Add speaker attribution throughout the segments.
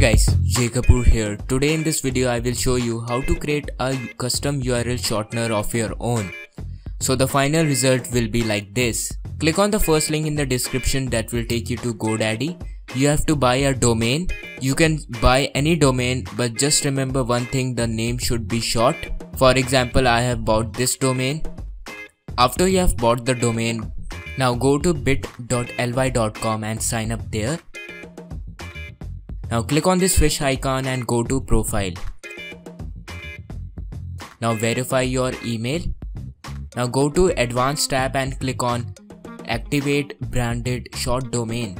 Speaker 1: guys, Jay Kapoor here. Today in this video I will show you how to create a custom URL shortener of your own. So the final result will be like this. Click on the first link in the description that will take you to GoDaddy. You have to buy a domain. You can buy any domain but just remember one thing the name should be short. For example I have bought this domain. After you have bought the domain, now go to bit.ly.com and sign up there. Now click on this fish icon and go to profile. Now verify your email. Now go to advanced tab and click on activate branded short domain.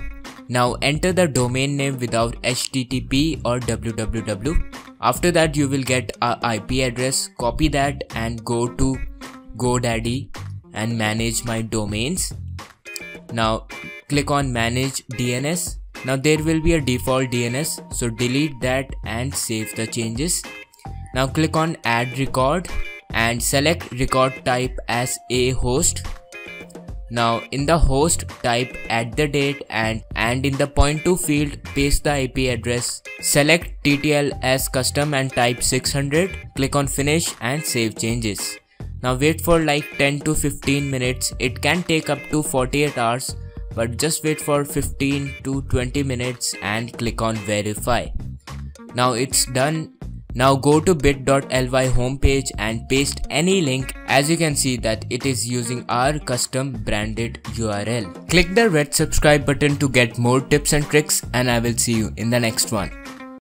Speaker 1: Now enter the domain name without http or www. After that you will get a IP address. Copy that and go to GoDaddy and manage my domains. Now click on manage DNS now there will be a default DNS so delete that and save the changes. Now click on add record and select record type as a host. Now in the host type at the rate and and in the point to field paste the IP address. Select TTL as custom and type 600. Click on finish and save changes. Now wait for like 10 to 15 minutes. It can take up to 48 hours but just wait for 15 to 20 minutes and click on verify. Now it's done. Now go to bit.ly homepage and paste any link as you can see that it is using our custom branded URL. Click the red subscribe button to get more tips and tricks and I will see you in the next one.